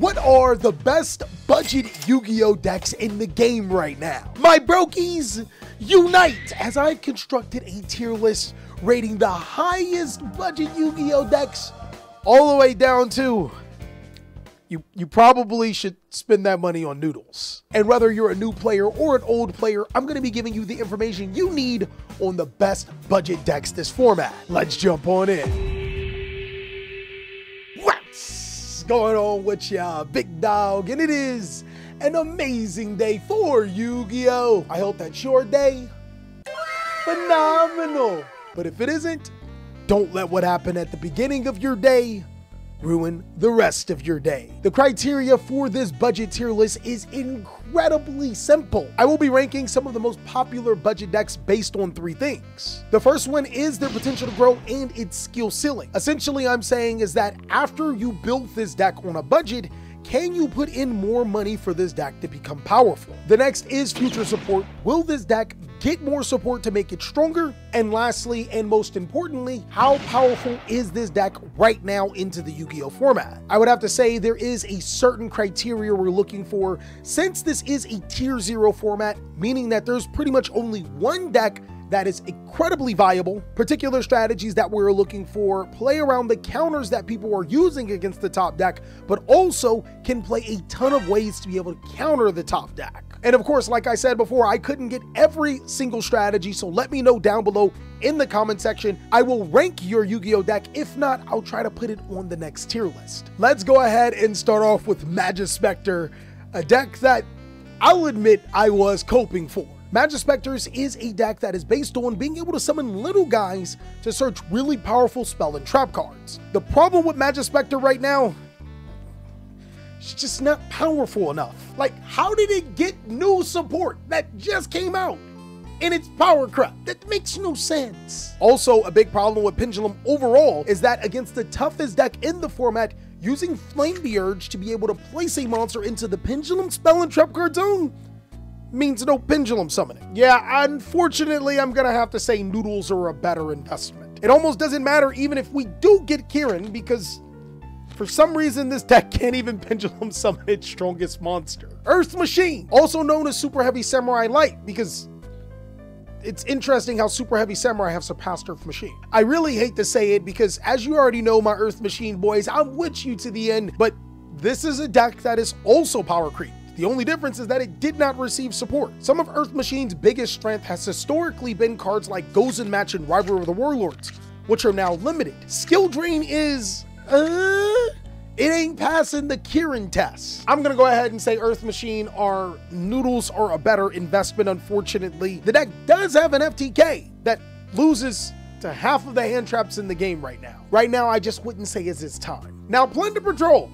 What are the best budget Yu-Gi-Oh decks in the game right now? My brokies, unite as I've constructed a tier list rating the highest budget Yu-Gi-Oh decks all the way down to you you probably should spend that money on noodles. And whether you're a new player or an old player, I'm going to be giving you the information you need on the best budget decks this format. Let's jump on in. Going on with ya, big dog? And it is an amazing day for Yu-Gi-Oh! I hope that's your day. Phenomenal. But if it isn't, don't let what happened at the beginning of your day ruin the rest of your day. The criteria for this budget tier list is incredibly simple. I will be ranking some of the most popular budget decks based on three things. The first one is their potential to grow and its skill ceiling. Essentially, I'm saying is that after you build this deck on a budget, can you put in more money for this deck to become powerful? The next is future support. Will this deck get more support to make it stronger? And lastly, and most importantly, how powerful is this deck right now into the Yu-Gi-Oh format? I would have to say there is a certain criteria we're looking for since this is a tier zero format, meaning that there's pretty much only one deck that is incredibly viable. Particular strategies that we're looking for play around the counters that people are using against the top deck, but also can play a ton of ways to be able to counter the top deck. And of course, like I said before, I couldn't get every single strategy, so let me know down below in the comment section. I will rank your Yu-Gi-Oh deck. If not, I'll try to put it on the next tier list. Let's go ahead and start off with Magispecter, a deck that I'll admit I was coping for. Magispecters is a deck that is based on being able to summon little guys to search really powerful spell and trap cards. The problem with Magic Specter right now, it's just not powerful enough. Like, how did it get new support that just came out? in its power crop. That makes no sense. Also, a big problem with Pendulum overall is that against the toughest deck in the format, using Flame to be able to place a monster into the Pendulum spell and trap card zone means no pendulum summoning. Yeah, unfortunately, I'm gonna have to say noodles are a better investment. It almost doesn't matter even if we do get Kirin because for some reason this deck can't even pendulum summon its strongest monster. Earth Machine, also known as Super Heavy Samurai Light because it's interesting how Super Heavy Samurai have surpassed Earth Machine. I really hate to say it because as you already know my Earth Machine boys, I'm with you to the end, but this is a deck that is also power creep. The only difference is that it did not receive support. Some of Earth Machine's biggest strength has historically been cards like Gozen Match and Rivalry of the Warlords, which are now limited. Skill Drain is, uh, it ain't passing the Kieran test. I'm gonna go ahead and say Earth Machine are noodles are a better investment, unfortunately. The deck does have an FTK that loses to half of the hand traps in the game right now. Right now, I just wouldn't say it's its time. Now, Plunder Patrol.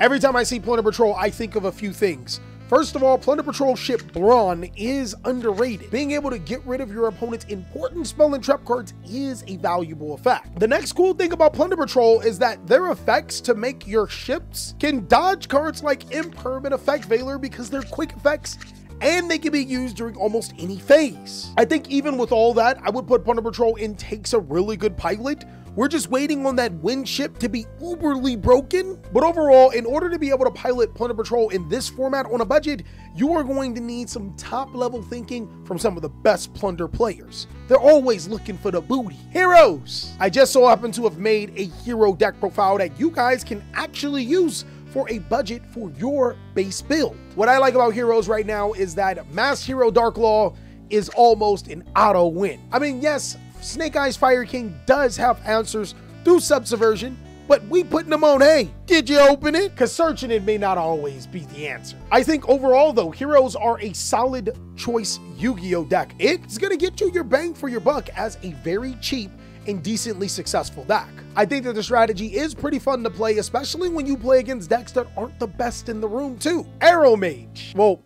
Every time I see Plunder Patrol, I think of a few things. First of all, Plunder Patrol ship Brann is underrated. Being able to get rid of your opponent's important spell and trap cards is a valuable effect. The next cool thing about Plunder Patrol is that their effects to make your ships can dodge cards like Impermanent Effect Veiler because they're quick effects and they can be used during almost any phase. I think even with all that, I would put Plunder Patrol in takes a really good pilot, we're just waiting on that wind ship to be uberly broken. But overall, in order to be able to pilot Plunder Patrol in this format on a budget, you are going to need some top level thinking from some of the best Plunder players. They're always looking for the booty. Heroes! I just so happen to have made a hero deck profile that you guys can actually use for a budget for your base build. What I like about heroes right now is that Masked Hero Dark Law is almost an auto win. I mean, yes, Snake Eyes Fire King does have answers through Subversion, but we putting them on, hey, did you open it? Because searching it may not always be the answer. I think overall, though, Heroes are a solid choice Yu-Gi-Oh deck. It's to get you your bang for your buck as a very cheap and decently successful deck. I think that the strategy is pretty fun to play, especially when you play against decks that aren't the best in the room too. Aromage. Well,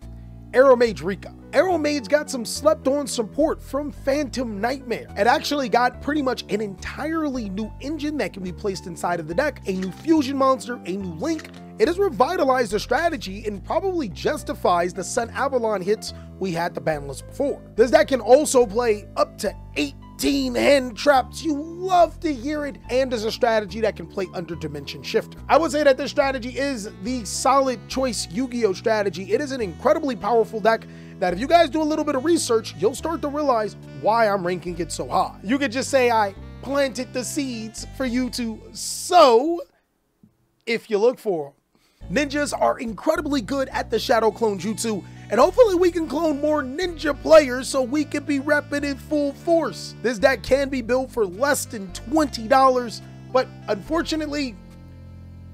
Aromage Rika. Aromage's got some slept on support from Phantom Nightmare. It actually got pretty much an entirely new engine that can be placed inside of the deck, a new fusion monster, a new link. It has revitalized the strategy and probably justifies the Sunavalon hits we had the ban list before. This deck can also play up to 8 15 hand traps. You love to hear it. And is a strategy that can play under Dimension Shifter. I would say that this strategy is the solid choice Yu-Gi-Oh strategy. It is an incredibly powerful deck that if you guys do a little bit of research, you'll start to realize why I'm ranking it so high. You could just say I planted the seeds for you to sow if you look for them. Ninjas are incredibly good at the Shadow Clone Jutsu, and hopefully we can clone more ninja players so we can be repping in full force. This deck can be built for less than $20, but unfortunately,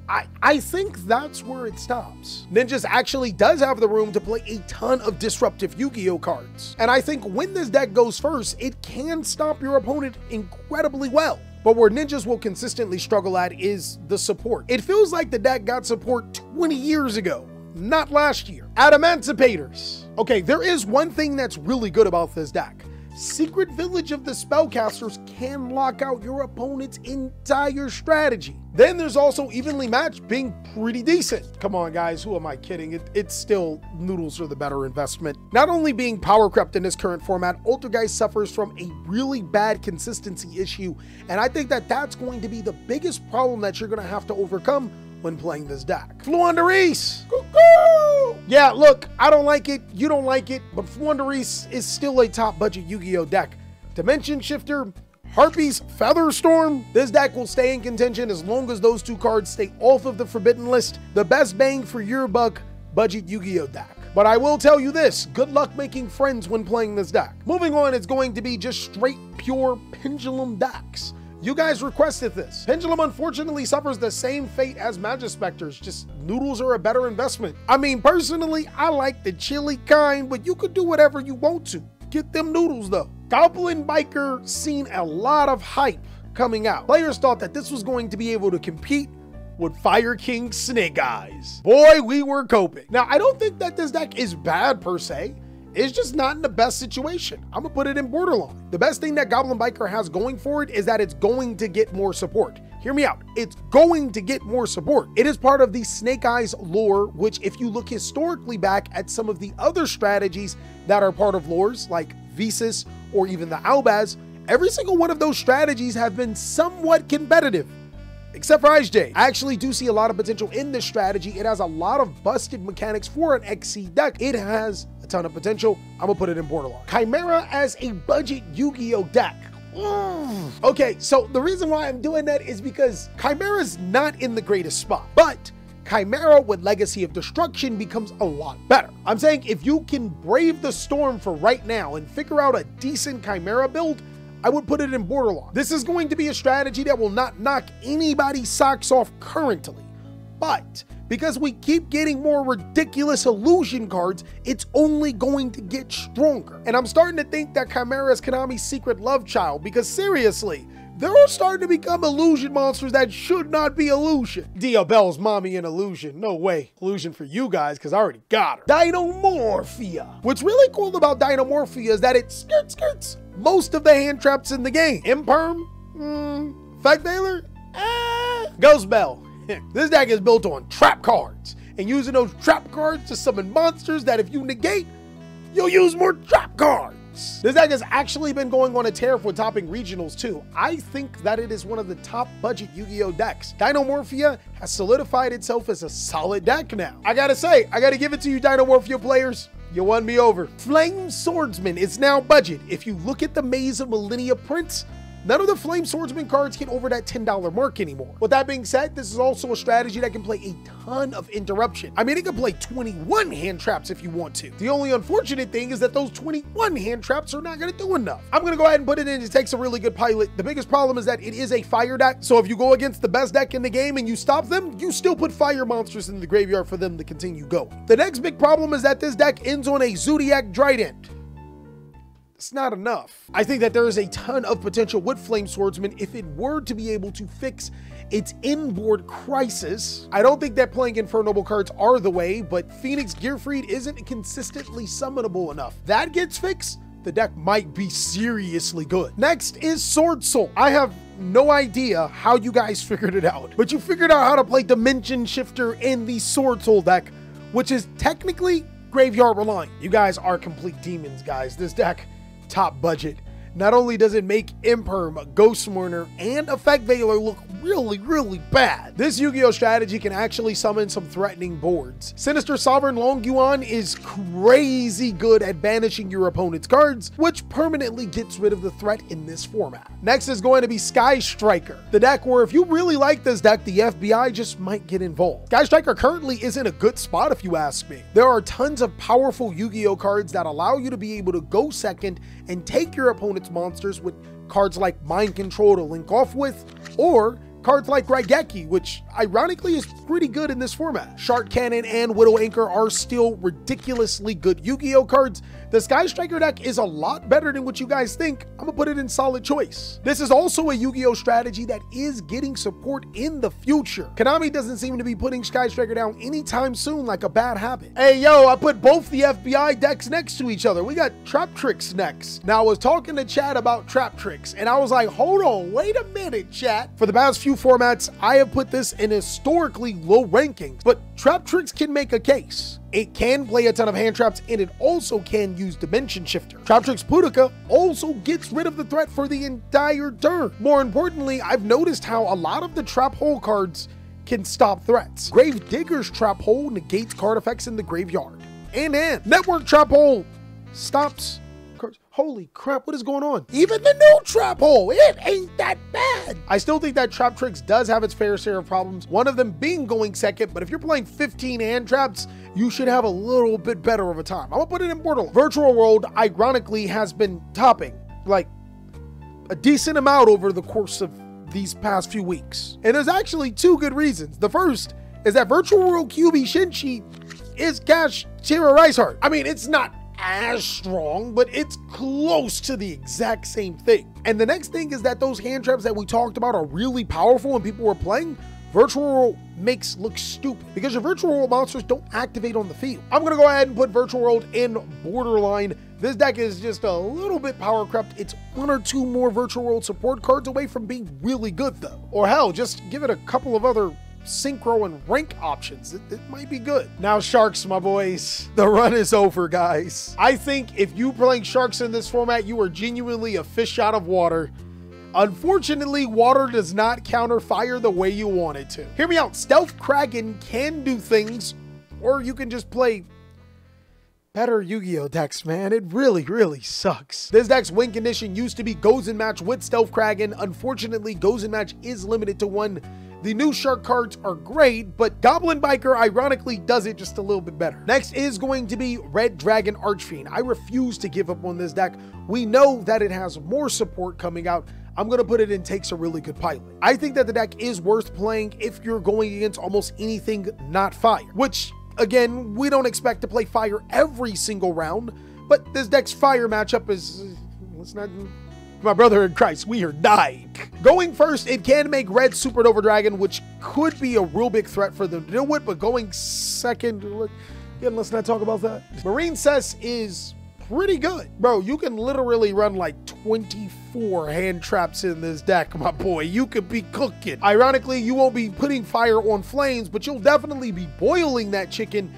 I, I think that's where it stops. Ninjas actually does have the room to play a ton of disruptive Yu-Gi-Oh cards. And I think when this deck goes first, it can stop your opponent incredibly well. But where ninjas will consistently struggle at is the support. It feels like the deck got support 20 years ago, not last year. Adamancipators. Okay, there is one thing that's really good about this deck. Secret Village of the Spellcasters can lock out your opponent's entire strategy. Then there's also Evenly Matched being pretty decent. Come on, guys, who am I kidding? It, it's still Noodles are the better investment. Not only being power crept in this current format, Altergeist suffers from a really bad consistency issue, and I think that that's going to be the biggest problem that you're going to have to overcome when playing this deck. Floowandereeze! Yeah, look, I don't like it, you don't like it, but Floowandereeze is still a top budget Yu-Gi-Oh deck. Dimension Shifter, Harpy's Featherstorm. This deck will stay in contention as long as those two cards stay off of the Forbidden list. The best bang for your buck budget Yu-Gi-Oh deck. But I will tell you this, good luck making friends when playing this deck. Moving on, it's going to be just straight pure Pendulum decks. You guys requested this. Pendulum unfortunately suffers the same fate as Magispecters, just noodles are a better investment. I mean, personally, I like the chili kind, but you could do whatever you want to. Get them noodles though. Goblin Biker seen a lot of hype coming out. Players thought that this was going to be able to compete with Fire King Snake Eyes. Boy, we were coping. Now, I don't think that this deck is bad per se is just not in the best situation. I'm gonna put it in borderline. The best thing that Goblin Biker has going for it is that it's going to get more support. Hear me out. It's going to get more support. It is part of the Snake Eyes lore, which if you look historically back at some of the other strategies that are part of lores, like Visas or even the Albaz, every single one of those strategies have been somewhat competitive except for Ice I actually do see a lot of potential in this strategy. It has a lot of busted mechanics for an XC deck. It has a ton of potential. I'm gonna put it in borderline. Chimera as a budget Yu-Gi-Oh deck. Okay, so the reason why I'm doing that is because Chimera's not in the greatest spot, but Chimera with Legacy of Destruction becomes a lot better. I'm saying if you can brave the storm for right now and figure out a decent Chimera build, I would put it in borderline. This is going to be a strategy that will not knock anybody's socks off currently, but because we keep getting more ridiculous illusion cards, it's only going to get stronger. And I'm starting to think that Chimera is Konami's secret love child because seriously, they're all starting to become illusion monsters that should not be illusion. Dia Bell's mommy an illusion. No way. Illusion for you guys, because I already got her. Dinomorphia. What's really cool about Dinomorphia is that it skirts skirts most of the hand traps in the game. Imperm? Mm, Effect Veiler? Eh. Ghost Belle. this deck is built on trap cards, and using those trap cards to summon monsters that if you negate, you'll use more trap cards. This deck has actually been going on a tear for topping regionals too. I think that it is one of the top budget Yu-Gi-Oh decks. Dinomorphia has solidified itself as a solid deck now. I gotta say, I gotta give it to you Dinomorphia players. You won me over. Flame Swordsman is now budget. If you look at the Maze of Millennia prints, None of the Flame Swordsman cards get over that $10 mark anymore. With that being said, this is also a strategy that can play a ton of interruption. I mean, it can play 21 hand traps if you want to. The only unfortunate thing is that those 21 hand traps are not going to do enough. I'm going to go ahead and put it in. It takes a really good pilot. The biggest problem is that it is a fire deck. So if you go against the best deck in the game and you stop them, you still put fire monsters in the graveyard for them to continue going. The next big problem is that this deck ends on a Zoodiac Trident. It's not enough. I think that there is a ton of potential with Flame Swordsman if it were to be able to fix its inboard crisis. I don't think that playing Infernoble cards are the way, but Phoenix Gearfried isn't consistently summonable enough. That gets fixed, the deck might be seriously good. Next is Sword Soul. I have no idea how you guys figured it out, but you figured out how to play Dimension Shifter in the Sword Soul deck, which is technically graveyard reliant. You guys are complete demons, guys. This deck top budget. Not only does it make Imperm, Ghost Mourner, and Effect Veiler look really, really bad, this Yu-Gi-Oh strategy can actually summon some threatening boards. Sinister Sovereign Long Yuan is crazy good at banishing your opponent's cards, which permanently gets rid of the threat in this format. Next is going to be Sky Striker, the deck where if you really like this deck, the FBI just might get involved. Sky Striker currently isn't a good spot if you ask me. There are tons of powerful Yu-Gi-Oh cards that allow you to be able to go second and take your opponent's monsters with cards like Mind Control to link off with, or Cards like Raigeki, which ironically is pretty good in this format. Shark Cannon and Widow Anchor are still ridiculously good Yu-Gi-Oh cards. The Sky Striker deck is a lot better than what you guys think. I'm gonna put it in solid choice. This is also a Yu-Gi-Oh strategy that is getting support in the future. Konami doesn't seem to be putting Sky Striker down anytime soon like a bad habit. Hey yo, I put both the FBI decks next to each other. We got Traptrix next. Now I was talking to Chad about Traptrix and I was like, hold on, wait a minute, chat. For the past few few formats, I have put this in historically low rankings, but Traptrix can make a case. It can play a ton of hand traps and it also can use Dimension Shifter. Traptrix Boudica also gets rid of the threat for the entire turn. More importantly, I've noticed how a lot of the Trap Hole cards can stop threats. Grave Digger's Trap Hole negates card effects in the graveyard. And and Network Trap Hole stops Holy crap, what is going on? Even the new trap hole, it ain't that bad. I still think that Traptrix does have its fair share of problems, one of them being going second, but if you're playing 15 hand traps, you should have a little bit better of a time. I'm gonna put it in Borderlands. Virtual World, ironically, has been topping, like, a decent amount over the course of these past few weeks. And there's actually two good reasons. The first is that Virtual World QB Shinchi is Cash Tira Riceheart. I mean, it's not as strong, but it's close to the exact same thing. And the next thing is that those hand traps that we talked about are really powerful and people were playing. Virtual World makes look stupid because your Virtual World monsters don't activate on the field. I'm gonna go ahead and put Virtual World in borderline. This deck is just a little bit power crept. It's one or two more Virtual World support cards away from being really good though. Or hell, just give it a couple of other synchro and rank options. It, it, might be good. Now, Sharks, my boys, the run is over, guys. I think if you playing Sharks in this format, you are genuinely a fish out of water. Unfortunately, water does not counter fire the way you want it to. Hear me out. Stealth Kraken can do things, or you can just play better Yu-Gi-Oh decks, man. It really, really sucks. This deck's win condition used to be Gozen Match with Stealth Kraken. Unfortunately, Gozen Match is limited to one the new shark cards are great, but Goblin Biker ironically does it just a little bit better. Next is going to be Red Dragon Archfiend. I refuse to give up on this deck. We know that it has more support coming out. I'm going to put it in takes a really good pilot. I think that the deck is worth playing if you're going against almost anything not fire, which again, we don't expect to play fire every single round, but this deck's fire matchup is, let's not my brother in Christ, we are dying. Going first, it can make Red Supernova Dragon, which could be a real big threat for them to deal with, but going second, look, again, let's not talk about that. Marincess is pretty good. Bro, you can literally run like 24 hand traps in this deck, my boy. You could be cooking. Ironically, you won't be putting fire on flames, but you'll definitely be boiling that chicken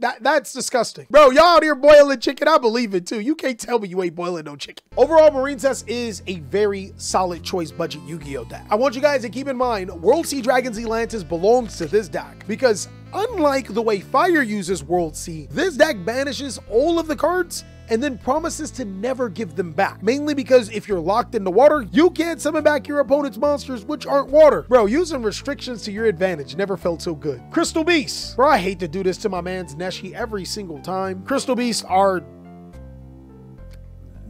that that's disgusting. Bro, y'all out here boiling chicken. I believe it too. You can't tell me you ain't boiling no chicken. Overall, Marincess is a very solid choice budget Yu-Gi-Oh deck. I want you guys to keep in mind, World Sea Dragon Zealantis belongs to this deck because unlike the way Fire uses World Sea, this deck banishes all of the cards and then promises to never give them back. Mainly because if you're locked in the water, you can't summon back your opponent's monsters, which aren't water. Bro, using restrictions to your advantage never felt so good. Crystal Beasts. Bro, I hate to do this to my man's Neshi every single time. Crystal Beasts are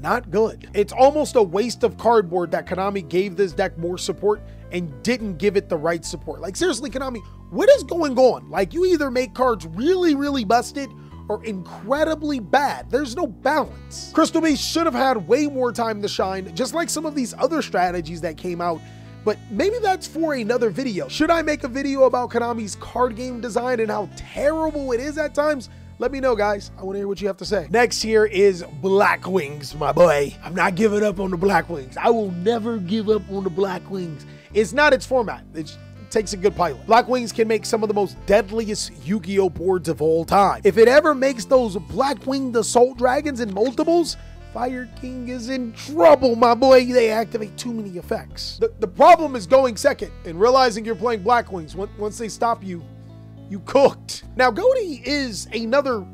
not good. It's almost a waste of cardboard that Konami gave this deck more support and didn't give it the right support. Like seriously, Konami, what is going on? Like you either make cards really, really busted are incredibly bad. There's no balance. Crystal Beast should have had way more time to shine, just like some of these other strategies that came out but maybe that's for another video. Should I make a video about Konami's card game design and how terrible it is at times? Let me know, guys. I want to hear what you have to say. Next here is Black Wings, my boy. I'm not giving up on the Black Wings. I will never give up on the Black Wings. It's not its format. It's takes a good pilot. Black Wings can make some of the most deadliest Yu-Gi-Oh boards of all time. If it ever makes those Black Winged Assault Dragons in multiples, Fire King is in trouble, my boy. They activate too many effects. The, the problem is going second and realizing you're playing Black Wings. Once they stop you, you cooked. Now, Ghoti is another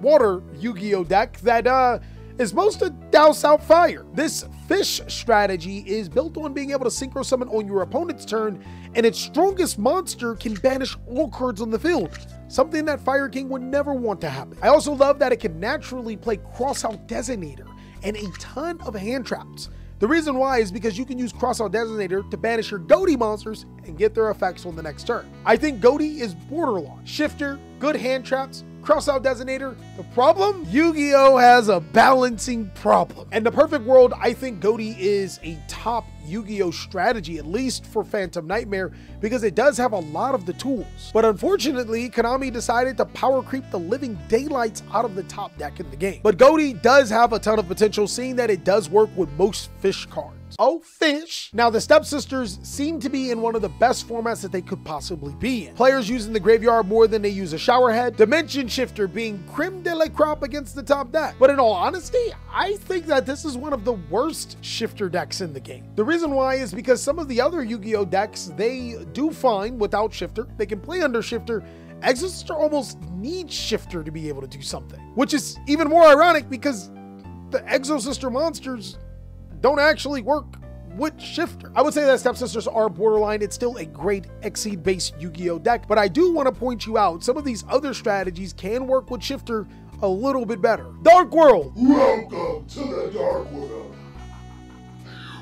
water Yu-Gi-Oh deck that uh, is supposed to douse out fire. This fish strategy is built on being able to synchro summon on your opponent's turn, and its strongest monster can banish all cards on the field, something that Fire King would never want to happen. I also love that it can naturally play Crossout Designator and a ton of hand traps. The reason why is because you can use Crossout Designator to banish your Ghoti monsters and get their effects on the next turn. I think Ghoti is borderline. Shifter, good hand traps, Crossout Designator. The problem? Yu-Gi-Oh! has a balancing problem. And the perfect world, I think Ghoti is a top Yu-Gi-Oh! strategy, at least for Phantom Nightmare, because it does have a lot of the tools. But unfortunately, Konami decided to power creep the living daylights out of the top deck in the game. But Ghoti does have a ton of potential, seeing that it does work with most fish cards. Oh, fish. Now, the Stepsisters seem to be in one of the best formats that they could possibly be in. Players using the graveyard more than they use a showerhead, Dimension Shifter being creme de la crop against the top deck. But in all honesty, I think that this is one of the worst shifter decks in the game. The reason why is because some of the other Yu-Gi-Oh decks, they do fine without shifter. They can play under shifter, Exosister almost needs Shifter to be able to do something, which is even more ironic because the Exosister monsters don't actually work with Shifter. I would say that Stepsisters are borderline. It's still a great Exceed based Yu-Gi-Oh deck, but I do want to point you out some of these other strategies can work with Shifter a little bit better. Dark World. Welcome to the Dark World.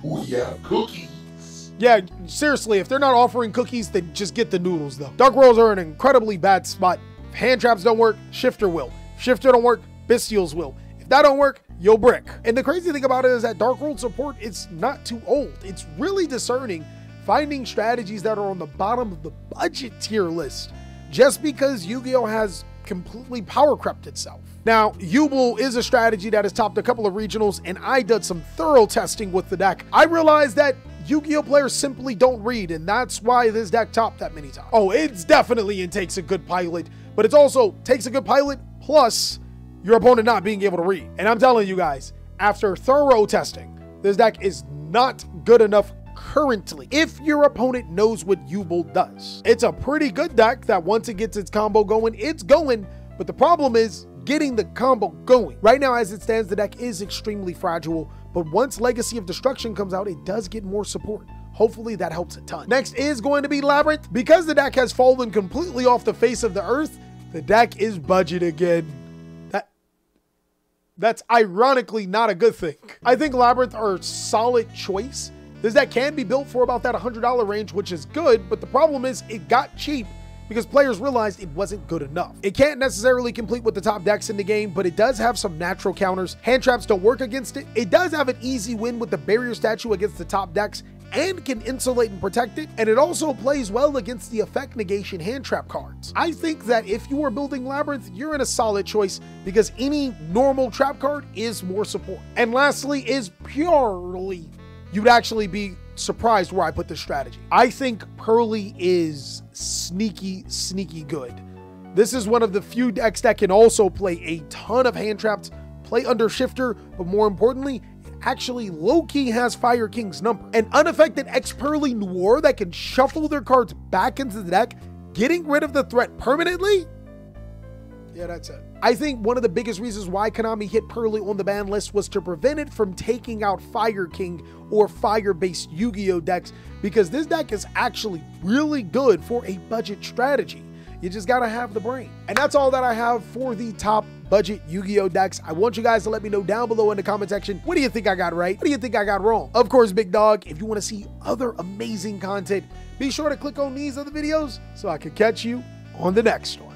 We have cookies. Yeah, seriously, if they're not offering cookies, then just get the noodles though. Dark Worlds are an incredibly bad spot. If hand traps don't work, Shifter will. If Shifter don't work, Bystials will. That don't work, you'll Brick. And the crazy thing about it is that Dark World support is not too old. It's really discerning finding strategies that are on the bottom of the budget tier list just because Yu-Gi-Oh! has completely power crept itself. Now, Yubel is a strategy that has topped a couple of regionals, and I did some thorough testing with the deck. I realized that Yu-Gi-Oh! players simply don't read, and that's why this deck topped that many times. Oh, it's definitely it takes a good pilot, but it's also takes a good pilot plus your opponent not being able to read. And I'm telling you guys, after thorough testing, this deck is not good enough currently if your opponent knows what Yubel does. It's a pretty good deck that once it gets its combo going, it's going, but the problem is getting the combo going. Right now, as it stands, the deck is extremely fragile, but once Legacy of Destruction comes out, it does get more support. Hopefully that helps a ton. Next is going to be Labrynth. Because the deck has fallen completely off the face of the earth, the deck is budget again. That's ironically not a good thing. I think Labrynth are a solid choice. This deck can be built for about that $100 range, which is good, but the problem is it got cheap because players realized it wasn't good enough. It can't necessarily complete with the top decks in the game, but it does have some natural counters. Hand traps don't work against it. It does have an easy win with the barrier statue against the top decks, and can insulate and protect it, and it also plays well against the effect negation hand trap cards. I think that if you are building Labrynth, you're in a solid choice because any normal trap card is more support. And lastly is Purrely, you'd actually be surprised where I put this strategy. I think Purrely is sneaky, sneaky good. This is one of the few decks that can also play a ton of hand traps, play under shifter, but more importantly, actually low-key has Fire King's number. An unaffected Expurrely Noir that can shuffle their cards back into the deck, getting rid of the threat permanently? Yeah, that's it. I think one of the biggest reasons why Konami hit Pearly on the ban list was to prevent it from taking out Fire King or fire-based Yu-Gi-Oh decks because this deck is actually really good for a budget strategy. You just gotta have the brain. And that's all that I have for the top budget Yu-Gi-Oh decks. I want you guys to let me know down below in the comment section, what do you think I got right? What do you think I got wrong? Of course, big dog, if you want to see other amazing content, be sure to click on these other videos so I can catch you on the next one.